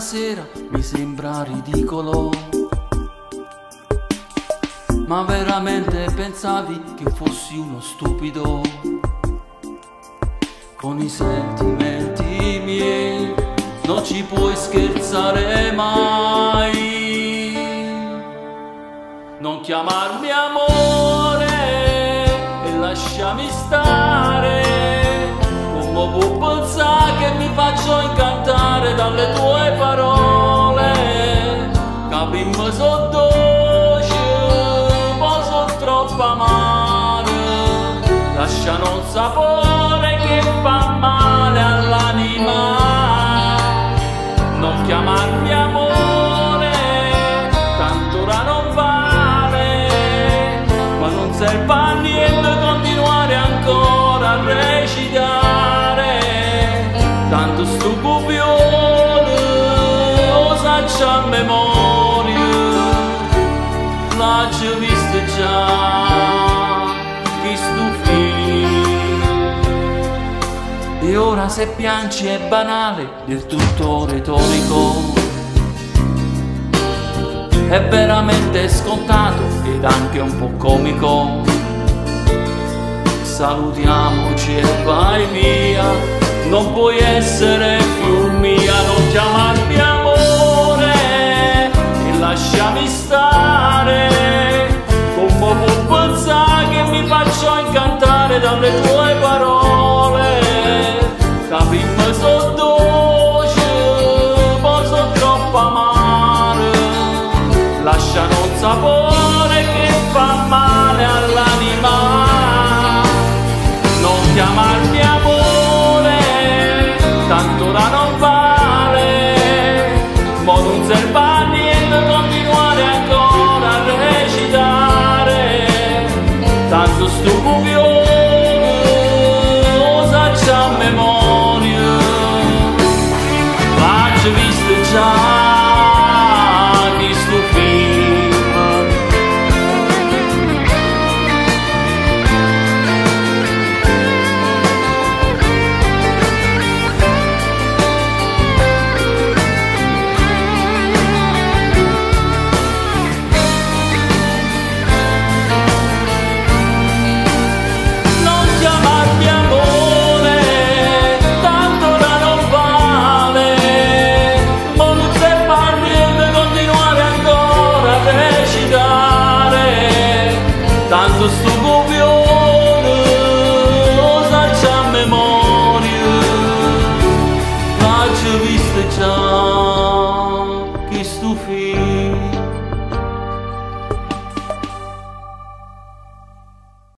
sera mi sembra ridicolo. Ma veramente pensavi che fossi uno stupido? Con i sentimenti miei non ci puoi scherzare mai. Non chiamarmi amore e lasciami stare. Come può che mi faccio incantare dalle tue parole? Capimmo so dolce, ma so troppo amare. Lasciano un sapore lo saccio a memoria, l'ho visto già, che sto film. E ora se piangi è banale, del tutto retorico. È veramente scontato ed anche un po' comico. Salutiamoci e vai via, non puoi essere più mia, non chiamarmi Serve a niente continuare ancora a recitare. Tanto sto copione, lo saccio a memoria. Tanto sto copione lo saccio a memoria, l'ho visto